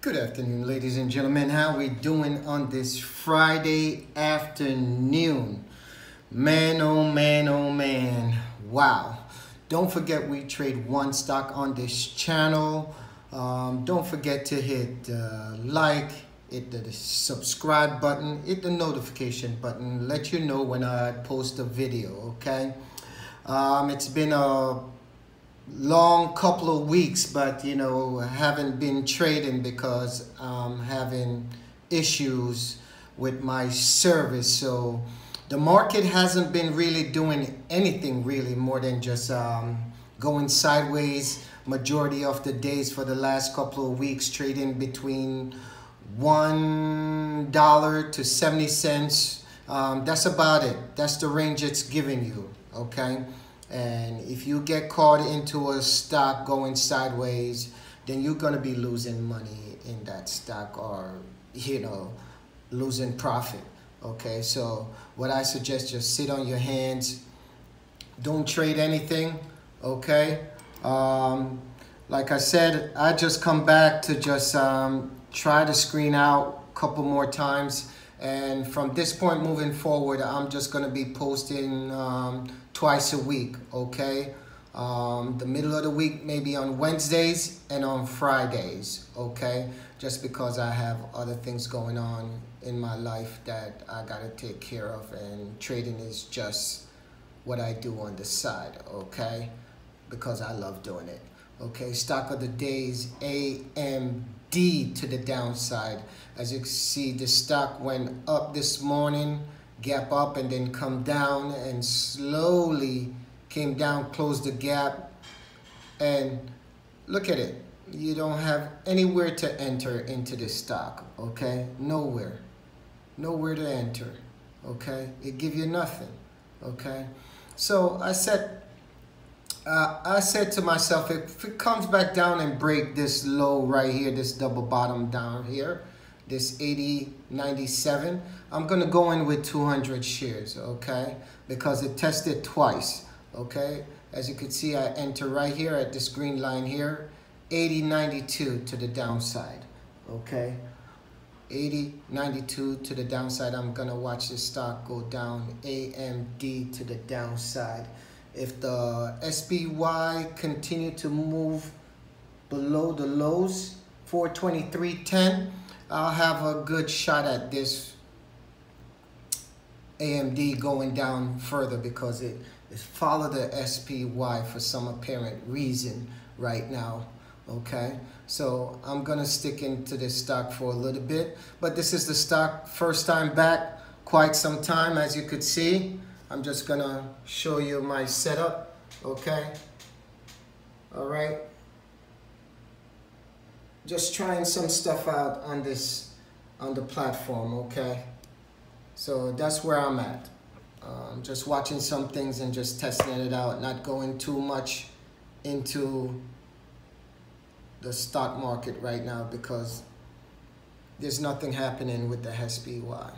Good afternoon, ladies and gentlemen. How we doing on this Friday afternoon? Man, oh man, oh man. Wow. Don't forget we trade one stock on this channel. Um, don't forget to hit uh, like, hit the subscribe button, hit the notification button, let you know when I post a video, okay? Um, it's been a long couple of weeks, but you know, haven't been trading because I'm having issues with my service. So the market hasn't been really doing anything really more than just um, going sideways majority of the days for the last couple of weeks trading between one dollar to 70 cents. Um, that's about it. That's the range it's giving you okay and if you get caught into a stock going sideways, then you're going to be losing money in that stock or, you know, losing profit. Okay, so what I suggest, just sit on your hands. Don't trade anything. Okay. Um, like I said, I just come back to just um, try to screen out a couple more times. And from this point moving forward, I'm just going to be posting um, twice a week, okay? Um, the middle of the week, maybe on Wednesdays and on Fridays, okay? Just because I have other things going on in my life that I gotta take care of, and trading is just what I do on the side, okay? Because I love doing it. Okay, stock of the days AMD to the downside. As you see, the stock went up this morning gap up and then come down and slowly came down, closed the gap. And look at it. You don't have anywhere to enter into this stock, okay? Nowhere. Nowhere to enter, okay? It give you nothing, okay? So I said, uh, I said to myself, if it comes back down and break this low right here, this double bottom down here, this 80, 97, I'm to go in with 200 shares, okay? Because it tested twice, okay? As you can see, I enter right here at this green line here, 80, 92 to the downside, okay? 80, 92 to the downside. I'm to watch this stock go down, AMD to the downside. If the SPY continue to move below the lows, 423.10, I'll have a good shot at this AMD going down further because it, it followed the SPY for some apparent reason right now. Okay, so I'm gonna stick into this stock for a little bit, but this is the stock first time back quite some time as you could see. I'm just gonna show you my setup. Okay, all right. Just trying some stuff out on this on the platform. Okay. So that's where I'm at. Um, just watching some things and just testing it out, not going too much into the stock market right now because there's nothing happening with the SPY,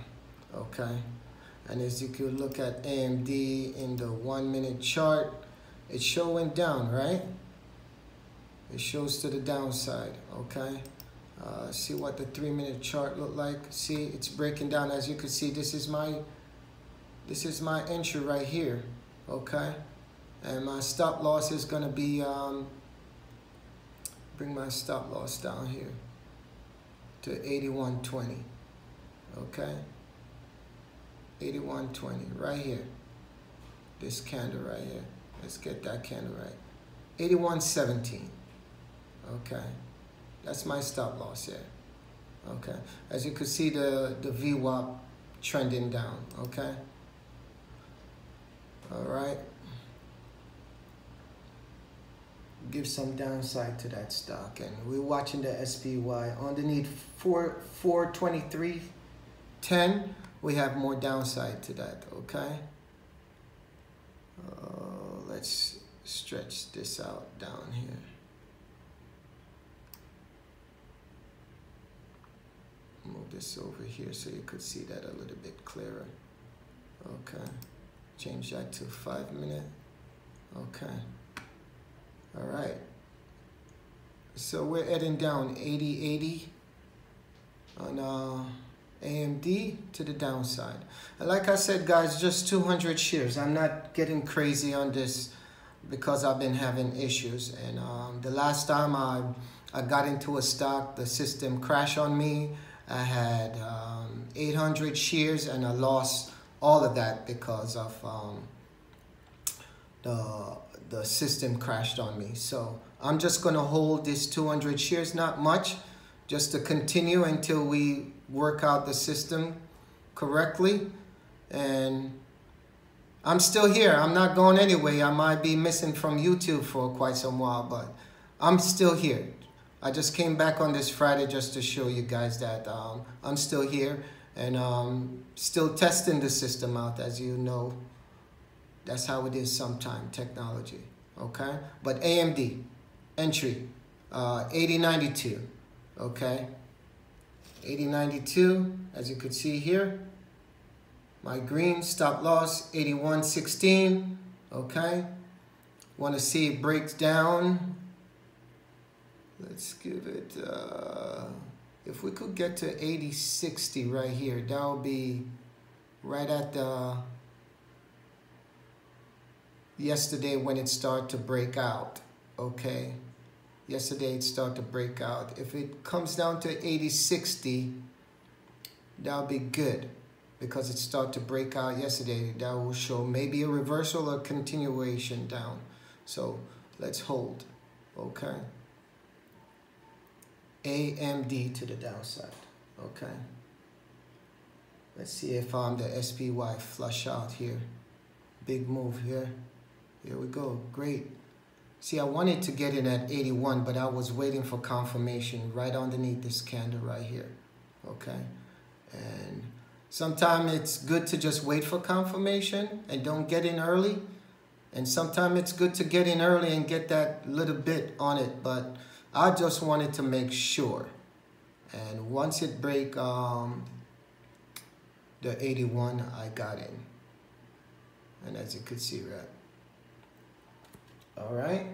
okay? And as you could look at AMD in the one minute chart, it's showing down, right? It shows to the downside, okay? Uh, see what the three minute chart look like. See, it's breaking down. As you can see, this is my this is my entry right here. Okay, and my stop loss is gonna be um, bring my stop loss down here to 81.20. Okay, 81.20 right here. This candle right here. Let's get that candle right. 81.17. Okay. That's my stop loss here. Okay. As you can see, the, the VWAP trending down. Okay. All right. Give some downside to that stock. And we're watching the SPY. Underneath 4, 423.10, we have more downside to that. Okay. Uh, let's stretch this out down here. Move this over here so you could see that a little bit clearer. Okay, change that to five minute. Okay, all right. So we're heading down 80, 80, on uh, AMD to the downside. And like I said, guys, just 200 shares. I'm not getting crazy on this because I've been having issues. And um, the last time I, I got into a stock, the system crashed on me. I had um, 800 shares and I lost all of that because of um, the, the system crashed on me. So I'm just going to hold this 200 shares, not much, just to continue until we work out the system correctly. And I'm still here. I'm not going anyway. I might be missing from YouTube for quite some while, but I'm still here. I just came back on this Friday just to show you guys that um, I'm still here and um, still testing the system out, as you know. That's how it is sometime, technology, okay? But AMD, entry, uh, 8092, okay? 8092, as you could see here. My green stop loss, 8116, okay? Want to see it breaks down. Let's give it, uh, if we could get to 8060 right here, that would be right at the, yesterday when it started to break out, okay? Yesterday it started to break out. If it comes down to 8060, that'll be good because it started to break out yesterday. That will show maybe a reversal or continuation down. So let's hold, okay? AMD to the downside, okay? Let's see if I'm um, the SPY flush out here. Big move here. Here we go, great. See, I wanted to get in at 81, but I was waiting for confirmation right underneath this candle right here, okay? And sometimes it's good to just wait for confirmation and don't get in early. And sometimes it's good to get in early and get that little bit on it, but I just wanted to make sure. And once it break um, the 81, I got in. And as you could see, right? All right.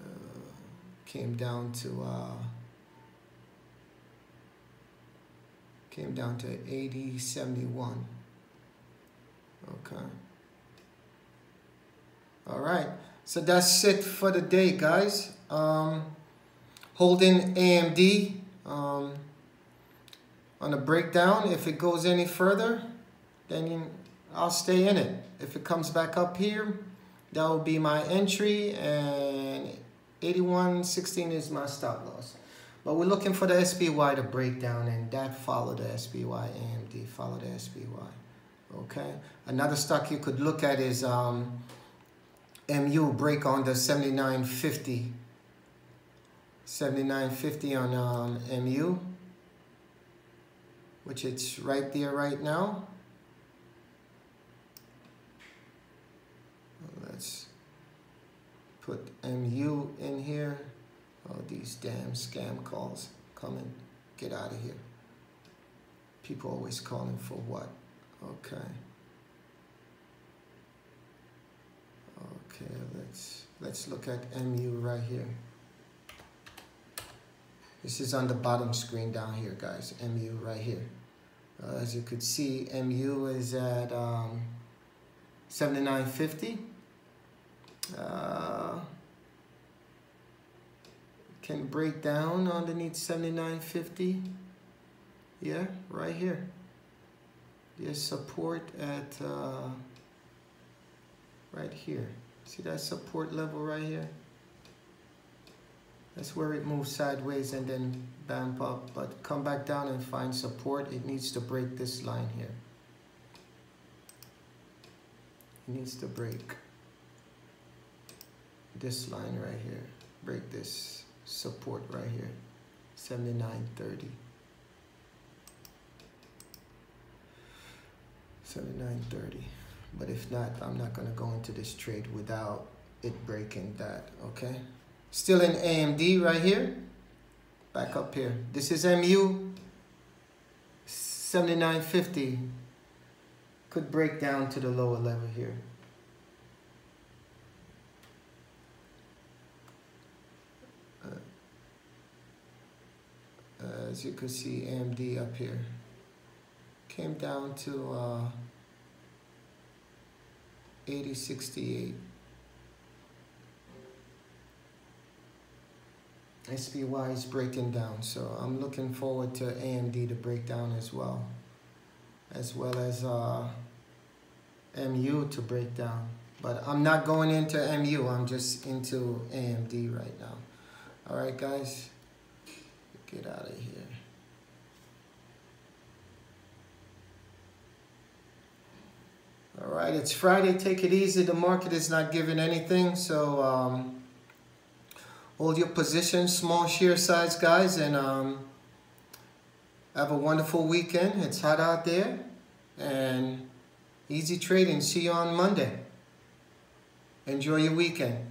Uh, came down to uh, came down to 80, 71. Okay. All right. So that's it for the day, guys. Um, holding AMD um, on a breakdown. If it goes any further, then I'll stay in it. If it comes back up here, that will be my entry and 81.16 is my stop loss. But we're looking for the SPY to break down and that follow the SPY AMD, follow the SPY. Okay. Another stock you could look at is um, MU break on the 79.50. 79.50 on um, MU, which it's right there right now. let's put MU in here. Oh, these damn scam calls coming. Get out of here. People always calling for what? Okay. Okay, let's let's look at MU right here. This is on the bottom screen down here, guys. MU right here. Uh, as you could see, MU is at um, 79.50 uh, can break down underneath 7950 yeah right here Yes, support at uh, right here see that support level right here? That's where it moves sideways and then bump up. But come back down and find support. It needs to break this line here. It needs to break this line right here, break this support right here, 79.30. 79.30. But if not, I'm not gonna go into this trade without it breaking that, okay? Still in AMD right here, back up here. This is MU, 79.50. Could break down to the lower level here. as you can see AMD up here came down to uh, 8068 SPY is breaking down so I'm looking forward to AMD to break down as well. As well as uh, MU to break down. But I'm not going into MU I'm just into AMD right now. Alright guys. Get out of here All right, it's Friday. Take it easy. The market is not giving anything, so um, hold your position, small share size, guys, and um, have a wonderful weekend. It's hot out there, and easy trading. See you on Monday. Enjoy your weekend.